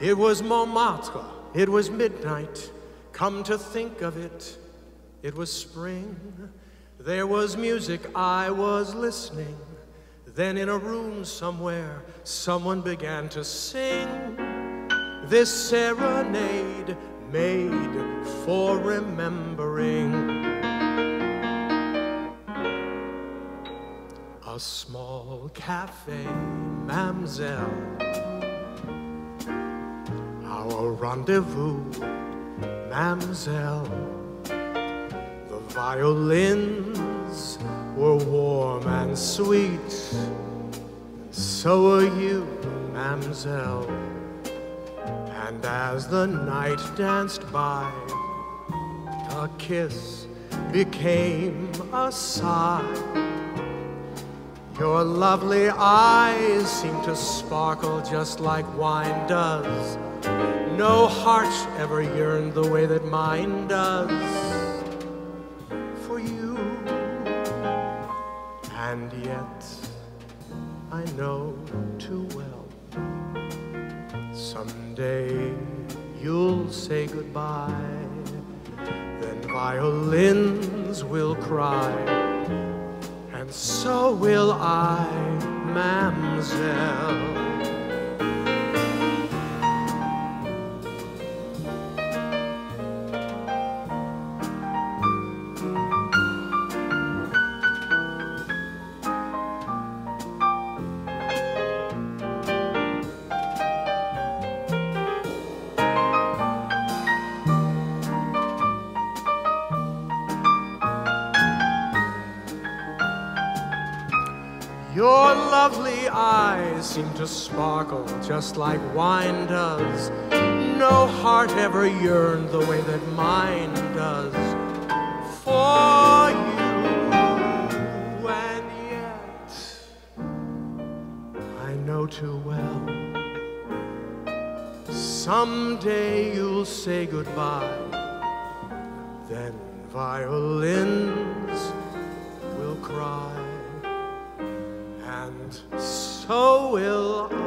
It was Montmartre, it was midnight. Come to think of it, it was spring. There was music, I was listening. Then in a room somewhere, someone began to sing this serenade made for remembering. A small cafe, Mam'selle, our rendezvous, Mam'selle. The violins were warm and sweet, and so are you, Mam'selle. And as the night danced by, a kiss became a sigh. Your lovely eyes seem to sparkle just like wine does. No heart ever yearned the way that mine does for you. And yet, I know too well. Someday you'll say goodbye, then violins will cry, and so will I, Mam'selle. Your lovely eyes seem to sparkle just like wine does. No heart ever yearned the way that mine does for you. And yet, I know too well. Someday you'll say goodbye. Then violins will cry so will.